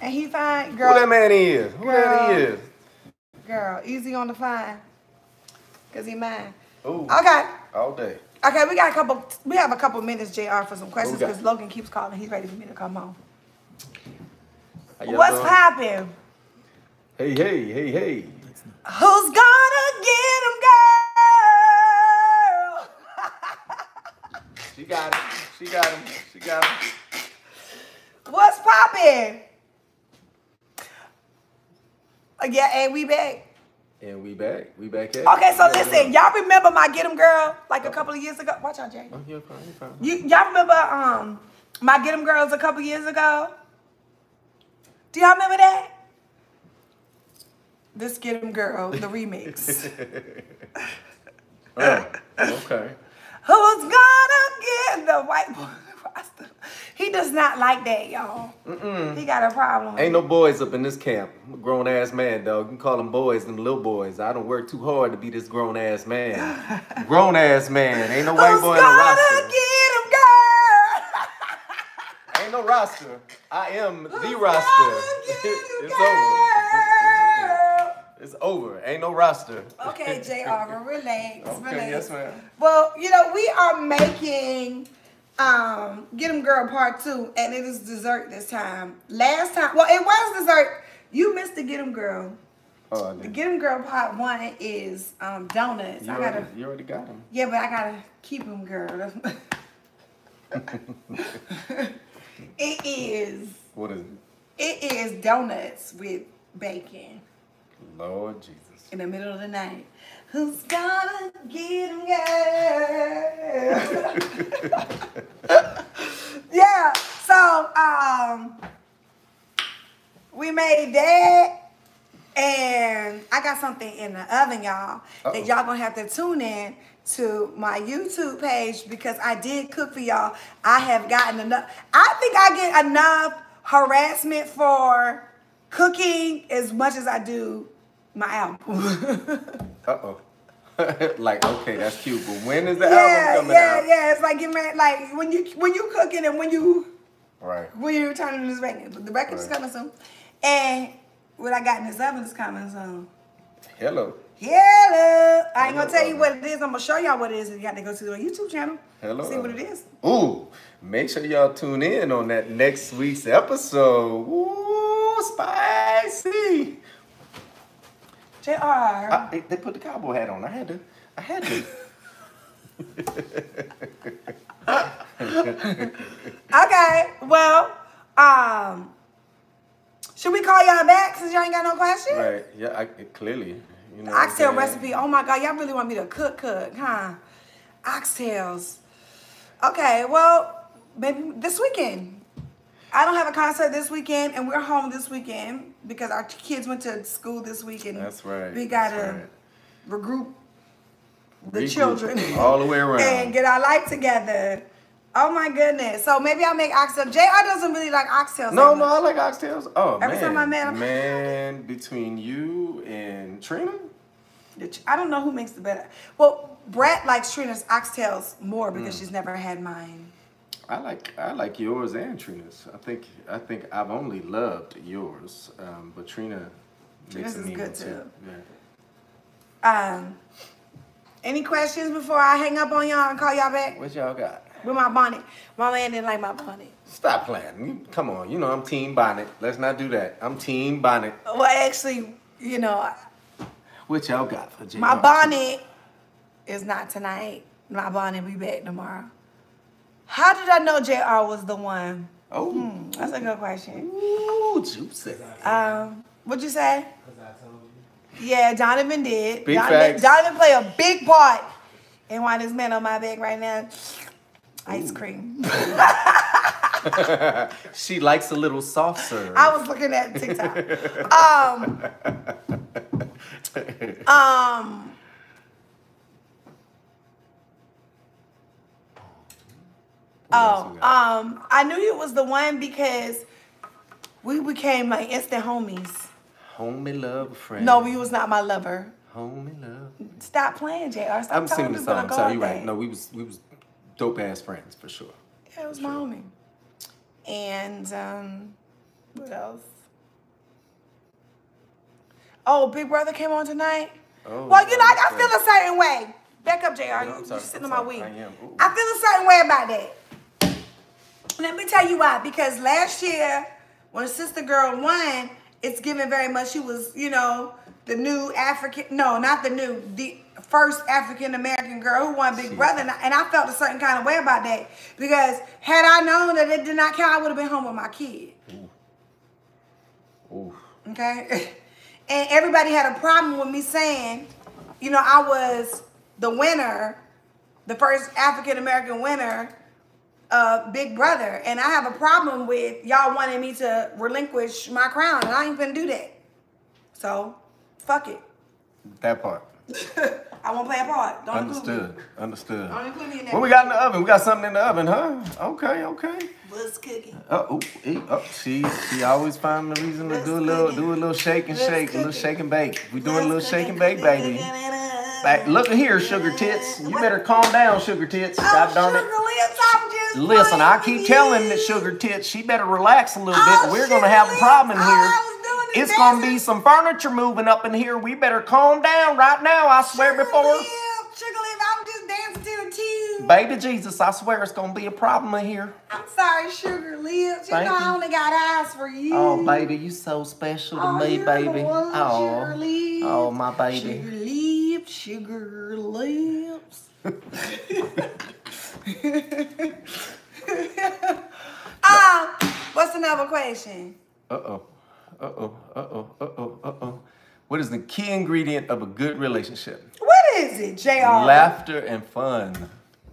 And he fine, girl. Who that man is? Who that Girl. is? Girl, easy on the fine. Cause he mine. Ooh, Okay. all day. Okay, we got a couple. We have a couple minutes, Jr. for some questions because Logan keeps calling. He's ready for me to come home. What's doing? poppin'? Hey, hey, hey, hey. Who's gonna get him, girl? She got him. She got him. She got him. What's poppin'? Uh, yeah, and we back. And we back. We back at Okay, so listen, y'all remember my Get 'em Girl like a couple of years ago? Watch out, Jay. Oh, you're fine, you're fine. You, y'all remember um my Get 'em Girls a couple years ago? Do y'all remember that? This Get 'em Girl, the remix. Oh, okay. Who's gonna get the white boy? He does not like that, y'all. He got a problem. Ain't no boys up in this camp. I'm a grown ass man, dog. You can call them boys, them little boys. I don't work too hard to be this grown ass man. grown ass man. Ain't no white Who's boy in gonna roster. get him, girl? Ain't no roster. I am the Who's roster. gonna get him, it's girl? over. It's over. Ain't no roster. Okay, JR, relax. Okay, relax. yes, ma'am. Well, you know, we are making um get Get 'em Girl Part 2, and it is dessert this time. Last time, well, it was dessert. You missed the Get 'em Girl. Oh, The. Get 'em Girl Part 1 is um donuts. you, I gotta, already, you already got them. yeah, but I gotta keep them, girl. it is, What is it? it is donuts with bacon. Lord Jesus. In the middle of the night. Who's gonna get him, girl? yeah. So um, we made that, and I got something in the oven, y'all. That y'all gonna have to tune in to my YouTube page because I did cook for y'all. I have gotten enough. I think I get enough harassment for cooking as much as I do my album. Uh oh. like, okay, that's cute, but when is the yeah, album coming yeah, out? yeah. It's like getting married, like when you when you cooking and when you Right. when you turning this record. But the record is Right. coming soon. And what I got in this oven is coming soon. Hello. Hello. I ain't gonna tell you what it is. I'm gonna show y'all what it is. You got to go to the YouTube channel. Hello, See what it is. Ooh, make sure y'all tune in on that next week's episode. Ooh, spicy. Jr. I, they, they put the cowboy hat on. I had to. I had to. okay. Well, um, should we call y'all back since y'all ain't got no questions? right. Yeah. I, clearly. You know. Oxtail saying? recipe. Oh my God, y'all really want me to cook, cook, huh? Oxtails. Okay, well, maybe this weekend. I don't have a concert this weekend, and we're home this weekend because our kids went to school this weekend. That's right. We gotta right. regroup the Regroup children all the way around. and get our life together. Oh my goodness! So maybe I'll make oxtails. Jr. doesn't really like oxtails. No, no, I like oxtails. Oh Every man, time I met him- man, between you and Trina, I don't know who makes the better. Well, Brett likes Trina's oxtails more because Mm. she's never had mine. I like I like yours and Trina's. I think I think I've only loved yours, um, but Trina makes Trina's a is good, too. Yeah. Um, any questions before I hang up on y'all and call y'all back What y'all got? with my bonnet? My man didn't like my bonnet. Stop playing. You, come on, you know I'm Team Bonnet. Let's not do that. I'm Team Bonnet. Well, actually, you know, What y'all got for J. my bonnet is not tonight. My bonnet be back tomorrow. How did I know JR was the one? Oh, Hmm, that's a good question. ooh, juicy. Um, what'd you say? Yeah, Donovan did. Big Donovan, facts. Donovan play a big part in why this man on my back right now. Ice cream. she likes a little soft serve. I was looking at TikTok. um, um, What else oh, um, I knew you was the one because we became like instant homies. Homie love friend. No, you was not my lover. Homie love. Stop playing, JR. Stop I'm singing the song. Sorry, out you right. No, we was we was dope ass friends for sure. Yeah, it was my homie. And um, what else? Oh, Big Brother came on tonight. Oh, well, you know, I, I feel a certain way. Back up, Jr. I'm you sorry, you sitting I'm on my sorry. I am. I feel a certain way about that. Let me tell you why. Because last year, when Sister Girl won, it's given very much. She was, you know, the new African. No, not the new. The first African American girl who won Big See. Brother, and I, and I felt a certain kind of way about that. Because had I known that it did not count, I would have been home with my kid. Ooh. Okay. And everybody had a problem with me saying, you know, I was the winner, the first African American winner of Big Brother. And I have a problem with y'all wanting me to relinquish my crown. And I ain't gonna do that. So, fuck it. That part. I won't play a part. Don't include Understood. Understood. Don't include me in that. What we got in the oven? We got something in the oven, huh? Okay, okay. What's cooking? Uh, oh, eh, oh, she she always find a reason to do a little do a little shake and shake, a little shake and bake. We doing a little Let's shake and bake, baby. Back, look at here, sugar tits. You better calm down, suger tits. Oh, God darn sugar it. lips, I'm just Listen, I keep telling you. the sugar tits she better relax a little Oh, bit. We're gonna sugar have a problem in here. It's gonna be some furniture moving up in here. We better calm down right now. I swear Sugar before. lip, sugar I'm just dancing to the tune. Baby Jesus, I swear it's gonna be a problem in here. I'm sorry, sugar lips. You Thank know I only got eyes for you. Oh, baby, you so special to Oh, me, baby. Oh, sugar lips. oh, my baby. Sugar lips, um, what's another question? Uh oh, uh oh, uh oh, uh oh, uh oh. What is the key ingredient of a good relationship? What is it, Jr? Laughter and fun.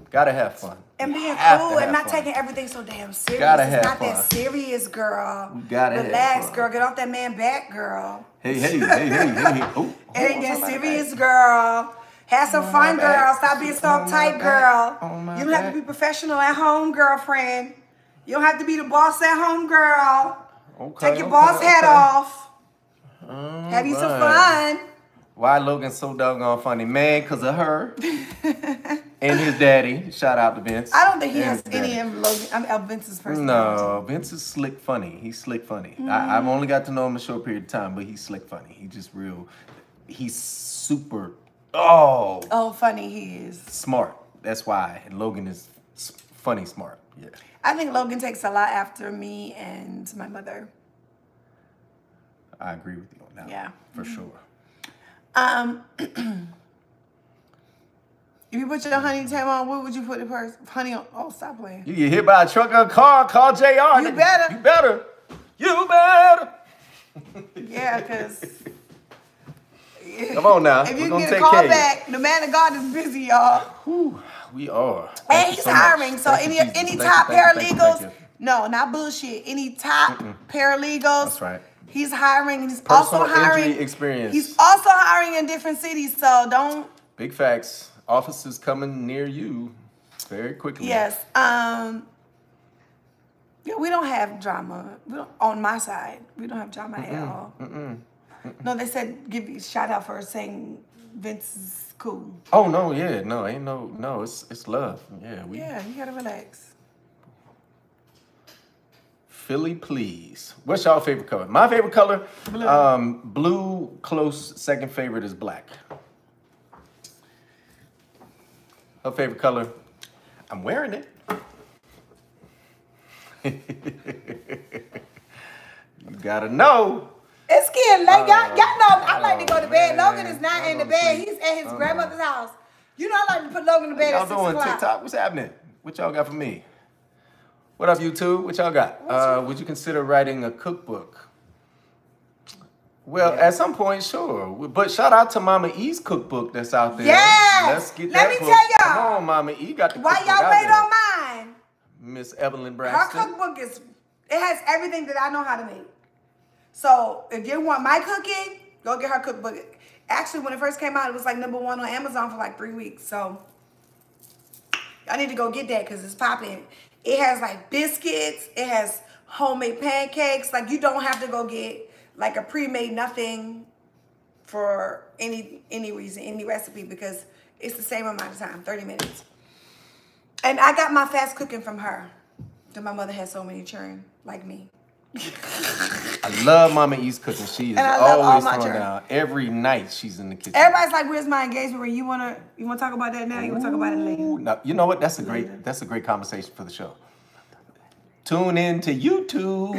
Gotta have fun. and being cool and not fun. taking everything so damn serious. Gotta it's have not that serious, girl. Gotta have Relax, fun. girl. Get off that man back, girl. Hey, hey, hey, hey, hey, hey. Oh, It ain't that serious, back. girl. Have some fun, back. girl. Stop being so uptight, girl. You don't have to be professional at home, girlfriend. You don't have to be the boss at home, girl. Okay, Take your okay, boss hat off. All Have you some fun. Why Logan so doggone funny? Man, cause of her and his daddy. Shout out to Vince. I don't think he has any of Logan. I mean, Vince's personality. No, Vince is slick funny. He's slick funny. I, mm-hmm. I've only got to know him a short period of time, but he's slick funny. He's just real. He's super. Oh, Oh, funny he is. smart. That's why. And Logan is funny smart. Yeah. I think Logan takes a lot after me and my mother. I agree with you on that. Yeah. For mm-hmm. sure. Um, if you put your honey tam on, what would you put the person honey on? Oh, stop playing. You get hit by a truck or a car, call JR. You better. You better. You better. Yeah, because Come on now. if We're you gonna get a call back, the man of God is busy, y'all. Whew, we are. Thank And he's so much. hiring. So Thank any any top you, thank you, paralegals, no, not bullshit. Any top paralegals, That's right. He's hiring. He's Personal also hiring. experience. He's also hiring in different cities. So don't. Big facts. Offices coming near you very quickly. Yes. Um. Yeah, we don't have drama. We don't on my side. We don't have drama at all. No, they said give you a shout out for saying Vince is cool. Oh no, yeah, no, ain't no, no. It's it's love. Yeah, we. Yeah, you gotta relax. Philly, please. What's y'all favorite color? My favorite color, Blue. um, blue. Close second favorite is black. Her favorite color, I'm wearing it. you gotta know. It's getting late. Y'all, y'all know I like to go to bed. Oh, Logan is not in the bed. He's at his Oh, grandmother's house. You know I like to put Logan to bed Y'all at six doing o'clock. TikTok? What's happening? What y'all got for me? What up, YouTube? What y'all got? Uh, would you consider writing a cookbook? Well, at some point, sure. But shout out to Mama E's cookbook that's out there. Yes! Let's get Let that me book. tell y'all. Come on, Mama E got the Why y'all wait there. on mine? Miss Evelyn Her Braxton. cookbook is it has everything that I know how to make. So if you want my cooking, go get her cookbook. Actually, when it first came out, it was like number one on Amazon for like three weeks. So I need to go get that because it's popping. It has like biscuits. It has homemade pancakes. Like you don't have to go get like a pre-made nothing for any any reason, any recipe because it's the same amount of time, 30 minutes. And I got my fast cooking from her. Because my mother has so many children like me. I love Mama E's cooking. She is And I love all always throwing down. Every night she's in the kitchen. Everybody's like, "Where's my engagement ring?" You wanna you wanna talk about that now? You wanna talk about it later? No, you know what? That's a great that's a great conversation for the show. Tune in to YouTube.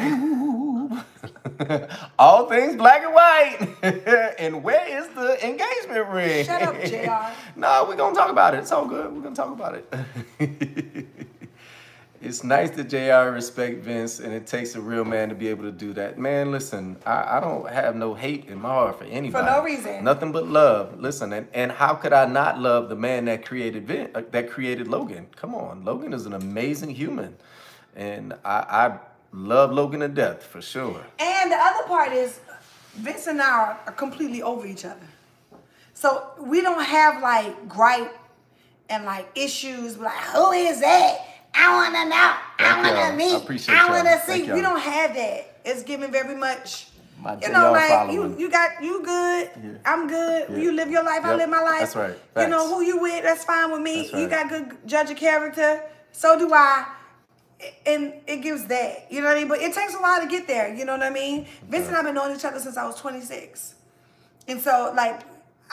All things black and white. and where is the engagement ring? Shut up, JR. no, we're gonna talk about it. It's all good. We're gonna talk about it. It's nice that JR respect Vince, and it takes a real man to be able to do that. Man, listen, I, I don't have no hate in my heart for anybody. For no reason. Nothing but love. Listen, and, and how could I not love the man that created Vin, uh, that created Logan? Come on, Logan is an amazing human, and I, I love Logan to death for sure. And the other part is, Vince and I are, are completely over each other. So we don't have like gripe and like issues. Like, who is that? I want to know. I want to I meet. appreciate I want to Thank see. y'all. We don't have that. It's giving very much. My You know, like you, following. you got you good. Yeah. I'm good. Yeah. You live your life. I live my life. That's right. You know who you with. That's fine with me. That's You got good judge of character. So do I. And it gives that. You know what I mean? But it takes a while to get there. You know what I mean? Vince and I've been knowing each other since I was 26. And so, like,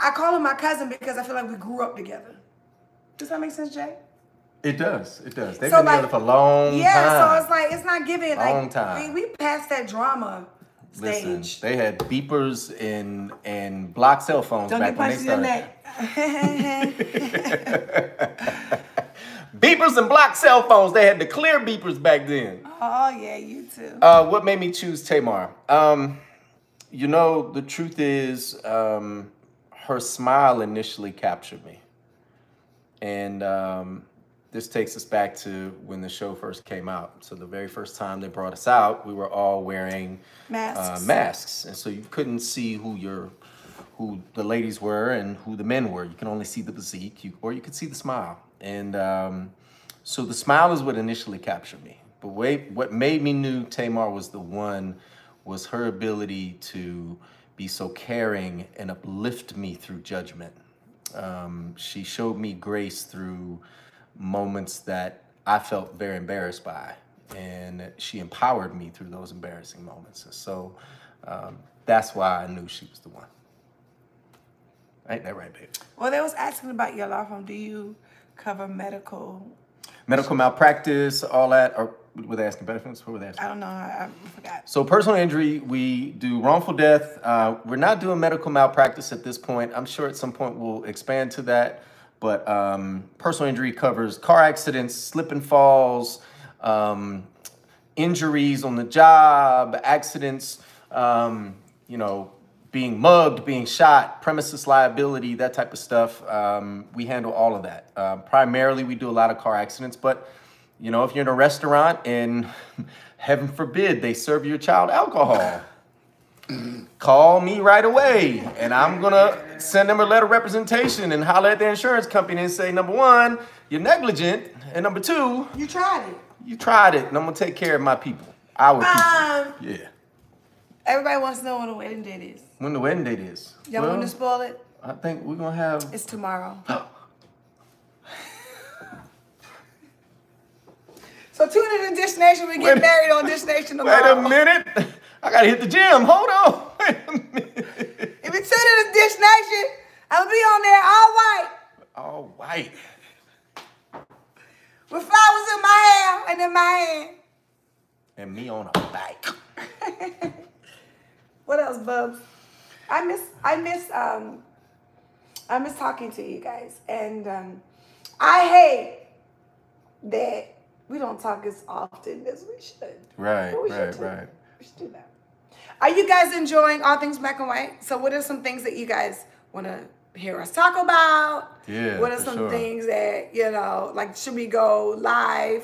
I call him my cousin because I feel like we grew up together. Does that make sense, Jay? It does. It does. They've So, been like, together for a long Yeah, time. Yeah, so it's like it's not giving like Long time. We, we passed that drama Listen, stage. they had beepers and and block cell phones Don't back get when they punched in the started. neck. Beepers and block cell phones. They had the clear beepers back then. oh yeah, you too. Uh, what made me choose Tamar? Um, you know, the truth is, um, her smile initially captured me, and um, this takes us back to when the show first came out. So the very first time they brought us out, we were all wearing Masks. uh, masks, and so you couldn't see who your who the ladies were and who the men were. You can only see the physique, you, or you could see the smile. And um, so the smile is what initially captured me. But wait, what made me knew Tamar was the one was her ability to be so caring and uplift me through judgment. Um, she showed me grace through moments that I felt very embarrassed by, and she empowered me through those embarrassing moments. And so um, that's why I knew she was the one. Ain't that right, baby? Well, they was asking about your law firm. Do you cover medical? Medical malpractice, all that. Or were they asking benefits? What were they asking? I don't know. I, I forgot. So personal injury, we do wrongful death. Uh, we're not doing medical malpractice at this point. I'm sure at some point we'll expand to that. But um, personal injury covers car accidents, slip and falls, um, injuries on the job, accidents, um, you know, being mugged, being shot, premises liability, that type of stuff. Um, we handle all of that. Uh, primarily, we do a lot of car accidents, but you know, if you're in a restaurant and heaven forbid they serve your child alcohol, call me right away and I'm gonna send them a letter of representation and holler at the insurance company and say, number one, you're negligent, and number two, You tried it. you tried it, and I'm gonna take care of my people, our Um, people. Yeah. everybody wants to know when the wedding date is. When the wedding date is? Y'all Well, want to spoil it? I think we're gonna have. It's tomorrow. So tune in to Dish Nation. We get Wait- married on Dish Nation tomorrow. Wait a minute. I gotta hit the gym. Hold on. Wait a minute. If you tune in to Dish Nation, I'll be on there all white All white. with flowers in my hair and in my hand. And me on a bike. What else, Bubs? I miss I miss um I miss talking to you guys. And um I hate that we don't talk as often as we should. Right, we right, do- right. We should do that. Are you guys enjoying all things black and white? So what are some things that you guys want to hear us talk about? Yeah, What are some sure. things that, you know, like should we go live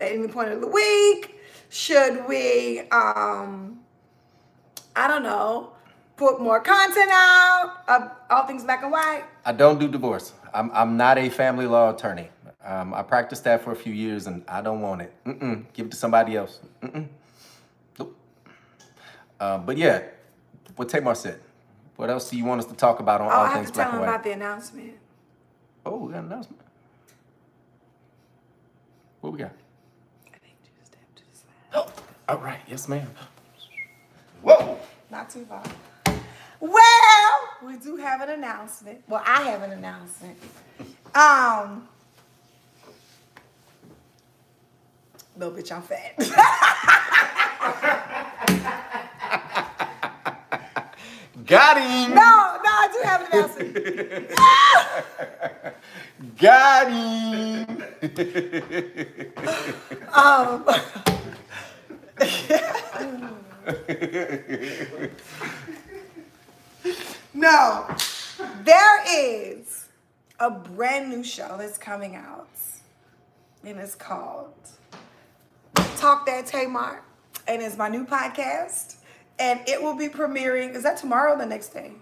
at any point of the week? Should we um I don't know, put more content out of all things black and white? I don't do divorce. I'm, I'm not a family law attorney. Um, I practiced that for a few years and I don't want it. Mm-mm. Give it to somebody else. Mm-mm. Nope. Uh, but yeah, what Tamar said. What else do you want us to talk about on Oh, All I have Things to tell Black them and White? about the announcement. Oh, we got an announcement. What we got? I think you just have to decide. Oh, all right, yes, ma'am. Whoa. Not too far. Well, we do have an announcement. Well, I have an announcement. Um, little bitch, I'm fat. Got him. no, no, I do have an announcement. Got him. Um, no, there is a brand new show that's coming out, and it's called Talk That Tamar, and it's my new podcast, and it will be premiering. Is that tomorrow or the next day?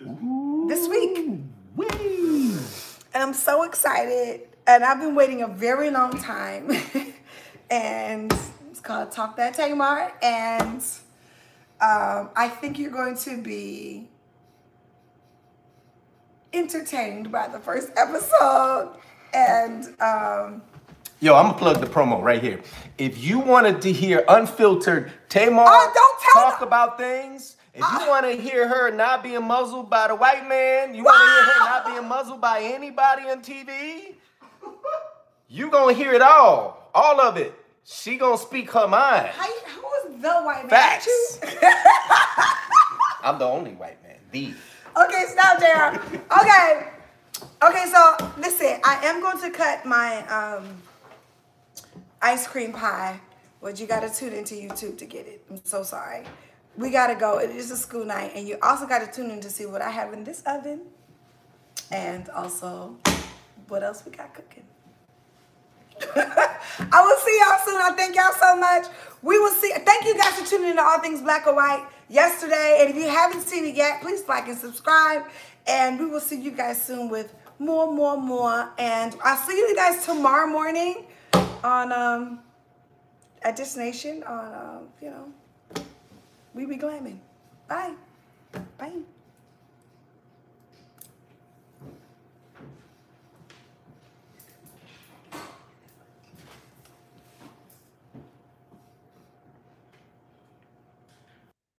This week. And I'm so excited. And I've been waiting a very long time. and it's called Talk That Tamar. And um, I think you're going to be entertained by the first episode. And um, Yo, I'm gonna plug the promo right here. If you wanted to hear unfiltered Tamar Oh, talk them. about things, if you want to hear her not being muzzled by the white man, you want to hear her not being muzzled by anybody on TV, you gonna hear it all, all of it. She gonna speak her mind. how who is the white man? Facts. I'm the only white man. The. Okay, stop there. Okay. Okay, so listen, I am going to cut my um ice cream pie, but you gotta tune into YouTube to get it. I'm so sorry. We gotta go. It is a school night, and you also gotta tune in to see what I have in this oven. And also what else we got cooking. I will see y'all soon. I thank y'all so much. We will see. Thank you guys for tuning in to All Things Black or White yesterday. And if you haven't seen it yet, please like and subscribe. And we will see you guys soon with more, more, more. And I'll see you guys tomorrow morning on um at Dish Nation on um, you know, We Be Glamming. Bye. Bye.